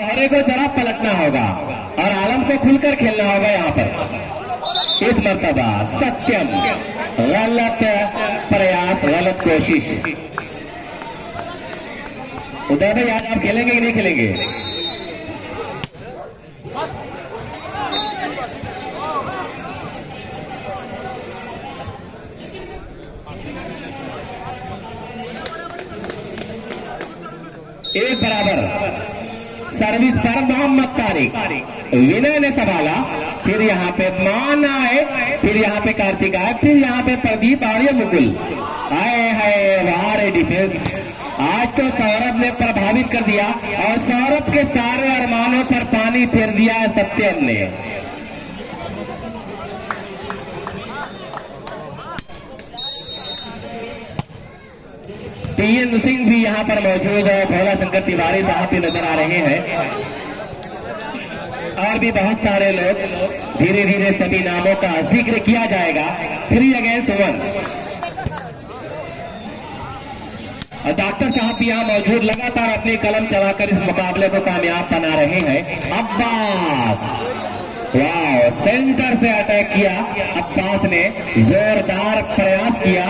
हरे को जरा पलटना होगा और आलम को खुलकर खेलना होगा यहाँ पर। इस मरतबा, सत्यम, गलत प्रयास, गलत कोशिश। उदय भाई आज आप खेलेंगे कि नहीं खेलेंगे? एक बराबर। सर्विस पर मोहम्मद तारीख विनय ने संभाला, फिर यहाँ पे मान आए, फिर यहाँ पे कार्तिक आए, फिर यहाँ पे प्रदीप आर्य मुकुल। आए हाय, वाह डिफेंस आज तो सौरभ ने प्रभावित कर दिया और सौरभ के सारे अरमानों पर पानी फेर दिया है सत्यम ने। टीएन सिंह भी यहाँ पर मौजूद है। भोला शंकर तिवारी साहब भी नज़र आ रहे हैं। और भी बहुत सारे लोग धीरे धीरे सभी नामों का ज़िक्र किया जाएगा। थ्री अगेंस्ट वन और डॉक्टर साहब भी यहाँ मौजूद, लगातार अपनी कलम चलाकर इस मुकाबले को कामयाब बना रहे हैं। अब्बास। सेंटर से अटैक किया। अब्बास ने जोरदार प्रयास किया।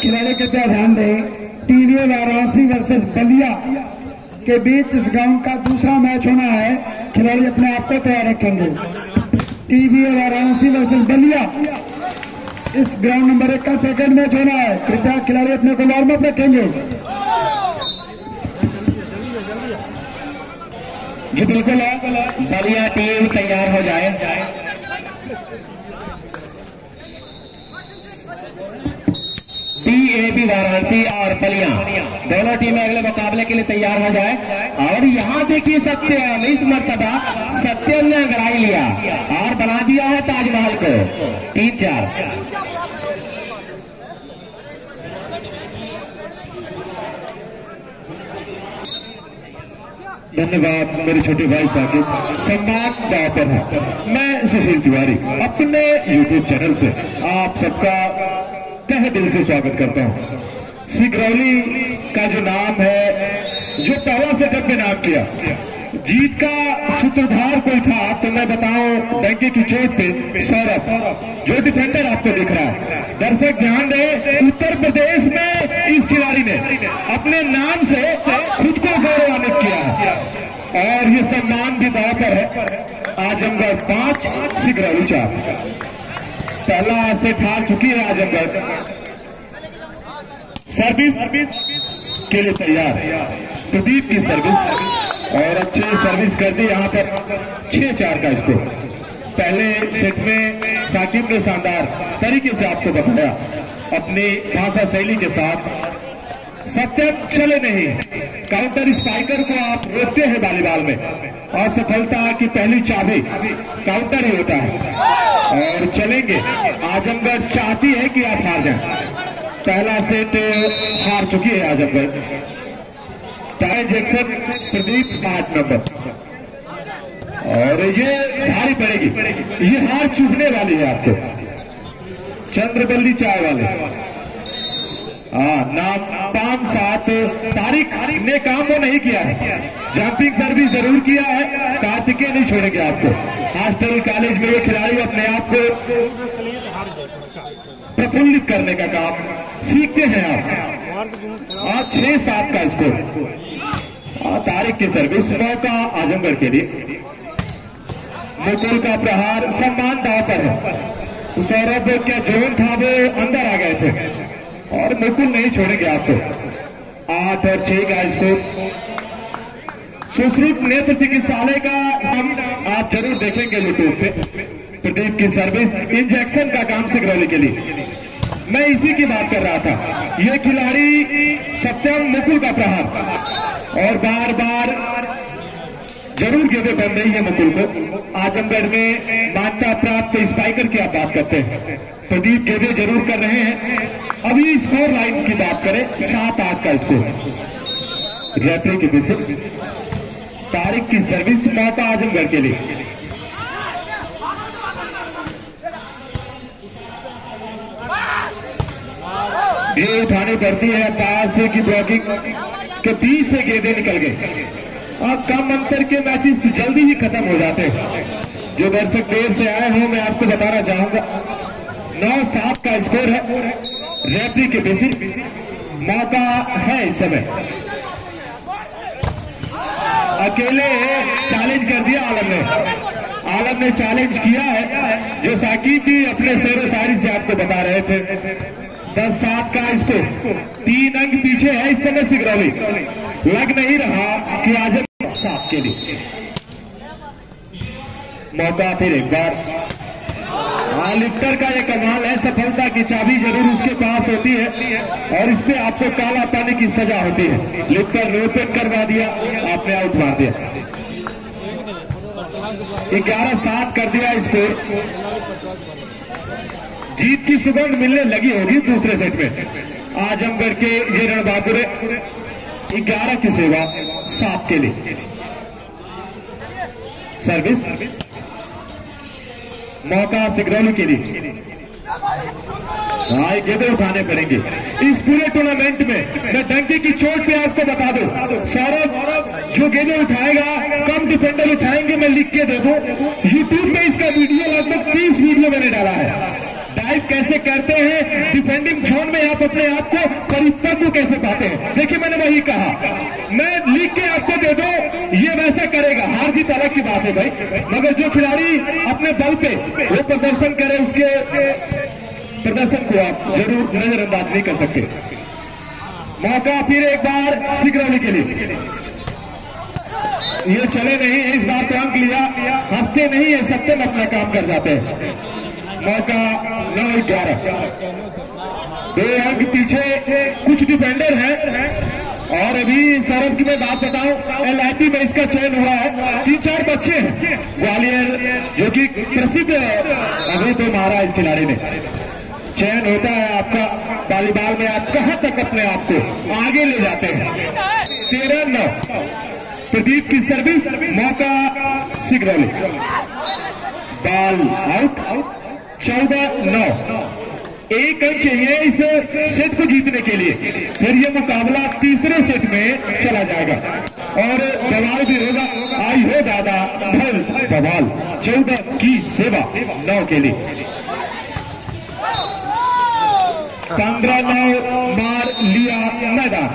खिलाड़ी कृपया ध्यान दें टीवीए वाराणसी वर्सेस बलिया के बीच इस ग्राउंड का दूसरा मैच होना है। खिलाड़ी अपने आप को तैयार रखेंगे। टीवीए वाराणसी वर्सेस बलिया। इस ग्राउंड नंबर एक का सेकंड मैच होना है। कृपया खिलाड़ी अपने को वार्म अप रखेंगे। जी, बिल्कुल है। बलिया टीम तैयार हो जाए। टीएबी वाराणसी और बलिया। दोनों टीमें अगले मुकाबले के लिए तैयार हो जाए। और यहाँ देखिए सत्यम, इस मरतबा सत्यम ने अंगड़ाई लिया और बना दिया है ताजमहल को। तीन चार। धन्यवाद मेरे छोटे भाई साकिब सम्मान दाव है। मैं सुशील तिवारी, अपने यूट्यूब चैनल से आप सबका तह दिल से स्वागत करता हूँ। सिगरौली का जो नाम है, जो पहला से जब नाम किया, जीत का सूत्रधार कोई था तो मैं बताऊँ डंके की चोट पे सौरभ, जो डिफेंडर आपको दिख रहा है। दर्शक ध्यान दें, उत्तर प्रदेश में इस खिलाड़ी ने अपने नाम से खुद को गौरवान्वित किया है। और ये सम्मान भी दाव पर है, आजमगढ़ पाँच सिगरौली चार पहला सेट हार चुकी है आजमगढ़ सर्विस के लिए तैयार। प्रदीप की सर्विस और अच्छी सर्विस कर दी यहाँ पर छह चार का स्कोर पहले सेट में साकिब ने शानदार तरीके से आपको बताया। अपनी भाषा शैली के साथ। सत्यम चले नहीं। काउंटर स्ट्राइकर को आप रोकते हैं वॉलीबॉल में। और सफलता की पहली चाबी काउंटर ही होता है। और चलेंगे। आजमगढ़ चाहती है कि आप हार जाएँ। पहला सेट हार चुकी है आजमगढ़। टाई जैक्सन, प्रदीप आठ नंबर। और ये भारी पड़ेगी। ये हार चूकने वाली है आपको। चंद्रबल्ली चाय वाले। हाँ पाँच सात तारीख ने काम वो नहीं किया है। जंपिंग सर्विस ज़रूर किया है, कार्तिकेय नहीं छोड़ेंगे आपको। हॉस्टल कॉलेज में ये खिलाड़ी अपने आप को प्रफुल्लित करने का काम सीखते हैं आप। आज छह सात का स्कोर तारीख की सर्विस मौका आजमगढ़ के लिए। मुकुल का प्रहार, सम्मान दाव पर। है सौरभ क्या जोन था, वो अंदर आ गए थे। और मुकुल नहीं छोड़ेंगे आपको। आठ और छह का स्कोर सुश्रुत नेत्र चिकित्सालय का हम आप ज़रूर देखेंगे यूट्यूब पे। प्रदीप की सर्विस इंजेक्शन का काम से सिगरौली के लिए। मैं इसी की बात कर रहा था। ये खिलाड़ी सत्यम मुकुल का प्रहार। और बार बार ज़रूर गेंदे बन रही है मुकुल को। आजमगढ़ में मान्यता प्राप्त स्पाइकर की आप बात करते हैं। प्रदीप गेंदे ज़रूर कर रहे हैं। अभी स्कोर लाइन की बात करें, सात आठ का स्कोर। रेफरी की विज़िट तारिक की सर्विस मौका आजमगढ़ के लिए। ये उठानी पड़ती है, पास की ब्लॉकिंग के बीच से गेंदे निकल गए और कम अंतर के मैचेस जल्दी ही खत्म हो जाते हैं। जो दर्शक देर से आए हो, मैं आपको बताना चाहूँगा, नौ सात का स्कोर है। रेफरी के बेसिस मौका है इस समय। अकेले चैलेंज कर दिया आलम ने। आलम ने चैलेंज किया है। जो साकिब भी अपने शेर शायरी से आपको बता रहे थे। दस सात का स्कोर तीन अंक पीछे है इस समय सिगरौली। लग नहीं रहा कि आज लिए मौका फिर एक बार। हाँ लिफ्टर का ये कमाल है, सफलता की चाबी ज़रूर उसके पास होती है और इस पे आपको काला पाने की सजा होती है। लिफ्टर रोपेट करवा दिया, आपने आउट मार दिया। ग्यारह सात कर दिया स्कोर जीत की सुगंध मिलने लगी होगी दूसरे सेट में। आजमगढ़ के ये रणबहादुर ग्यारह की सेवा, सात के लिए। सर्विस मौका सिगरौली के लिए हाँ गेंदे उठाने पड़ेंगे इस पूरे टूर्नामेंट में मैं डंके की चोट पे आपको बता दूँ सौरभ जो गेंदे उठाएगा कम डिफेंडर उठाएँगे मैं लिख के दे दूँ यूट्यूब में इसका वीडियो लगभग तीस वीडियो मैंने डाला है। डाइव कैसे करते हैं? डिफेंडिंग जोन में आप अपने आप को, परिपक्व कैसे पाते हैं? देखिए, मैंने वही कहा। मैं लिख के आपको दे दो ये वैसा करेगा। हार जीत अलग की बात है भाई। मगर जो खिलाड़ी अपने बल पे वो प्रदर्शन करे, उसके प्रदर्शन को आप ज़रूर नजरअंदाज नहीं कर सकते। मौका फिर एक बार सिगरौली के लिए। ये चले नहीं, इस बार तो अंक लिया हँसते नहीं है सत्यम अपना काम कर जाते हैं। मौका नौ ग्यारह। दो अंक पीछे कुछ डिफेंडर हैं। और अभी सौरभ की मैं बात बताऊँ एल में इसका चयन हुआ है। तीन चार बच्चे हैं। ग्वालियर, जो कि प्रसिद्ध है अभी तो इस खिलाड़ी ने। चयन होता है आपका, वॉलीबॉल में आप कहाँ तक अपने आप को आगे ले जाते हैं? तेरह नौ। प्रदीप की सर्विस मौका सिगरौली बॉल आउट चौदह नौ। एक अंक चाहिए इस सेट को जीतने के लिए। फिर ये मुकाबला तीसरे सेट में चला जाएगा। और सवाल भी होगा, आई हो दादा, फिर सवाल। चौदह की सेवा नौ के लिए। पंद्रह नौ मार लिया मैदान